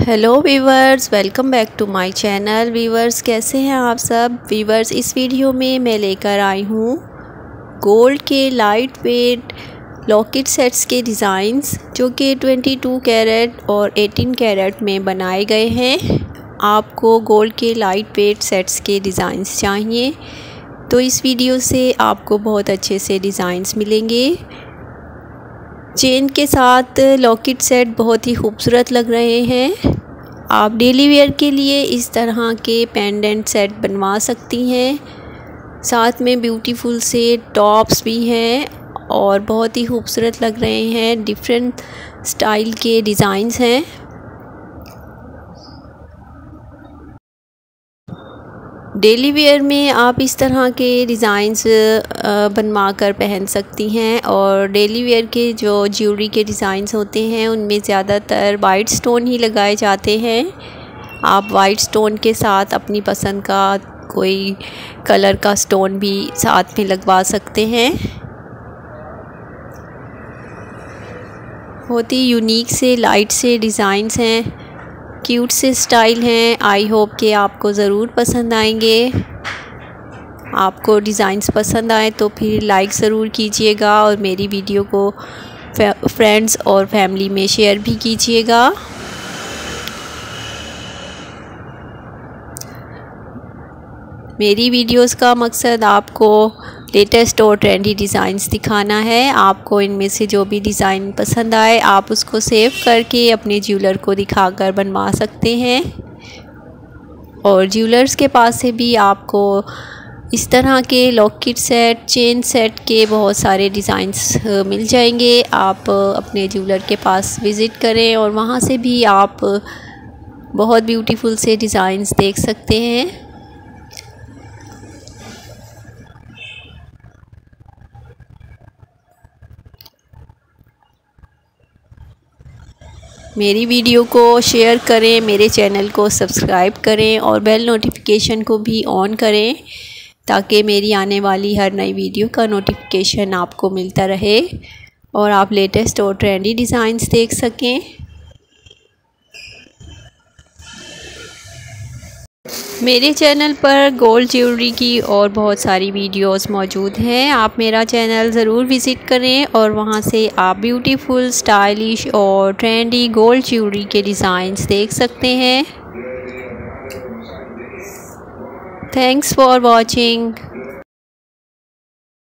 Hello viewers welcome back to my channel viewers कैसे हैं आप सब? वीवर्स इस वीडियो में मैं लेकर आई हूँ गोल्ड के लाइट वेट लॉकेट सेट्स के डिज़ाइंस जो कि 22 कैरेट और 18 कैरेट में बनाए गए हैं। आपको गोल्ड के लाइट वेट सेट्स के डिज़ाइंस चाहिए। तो इस वीडियो से आपको बहुत अच्छे से डिज़ाइंस मिलेंगे। चेन के साथ लॉकेट सेट बहुत ही खूबसूरत लग रहे हैं। आप डेली वेयर के लिए इस तरह के पेंडेंट सेट बनवा सकती हैं। साथ में ब्यूटीफुल से टॉप्स भी हैं और बहुत ही खूबसूरत लग रहे हैं। डिफरेंट स्टाइल के डिज़ाइंस हैं। डेली वेयर में आप इस तरह के डिज़ाइंस बनवा कर पहन सकती हैं और डेली वेयर के जो ज्वेलरी के डिज़ाइंस होते हैं, उनमें ज़्यादातर वाइट स्टोन ही लगाए जाते हैं। आप वाइट स्टोन के साथ अपनी पसंद का कोई कलर का स्टोन भी साथ में लगवा सकते हैं। बहुत ही यूनिक से, लाइट से डिज़ाइंस हैं। क्यूट से स्टाइल हैं। आई होप कि आपको ज़रूर पसंद आएँगे। आपको डिज़ाइंस पसंद आए तो फिर लाइक ज़रूर कीजिएगा और मेरी वीडियो को फ्रेंड्स और फैमिली में शेयर भी कीजिएगा। मेरी वीडियोस का मकसद आपको लेटेस्ट और ट्रेंडी डिज़ाइंस दिखाना है। आपको इनमें से जो भी डिज़ाइन पसंद आए, आप उसको सेव करके अपने ज्वेलर को दिखाकर बनवा सकते हैं। और ज्वेलर्स के पास से भी आपको इस तरह के लॉकेट सेट चेन सेट के बहुत सारे डिज़ाइंस मिल जाएँगे। आप अपने ज्वेलर के पास विज़िट करें और वहाँ से भी आप बहुत ब्यूटीफुल से डिज़ाइंस देख सकते हैं। मेरी वीडियो को शेयर करें, मेरे चैनल को सब्सक्राइब करें और बेल नोटिफिकेशन को भी ऑन करें ताकि मेरी आने वाली हर नई वीडियो का नोटिफिकेशन आपको मिलता रहे और आप लेटेस्ट और ट्रेंडी डिज़ाइंस देख सकें। मेरे चैनल पर गोल्ड ज्वेलरी की और बहुत सारी वीडियोस मौजूद हैं। आप मेरा चैनल ज़रूर विज़िट करें और वहाँ से आप ब्यूटीफुल, स्टाइलिश और ट्रेंडी गोल्ड ज्वेलरी के डिज़ाइंस देख सकते हैं। Thanks for watching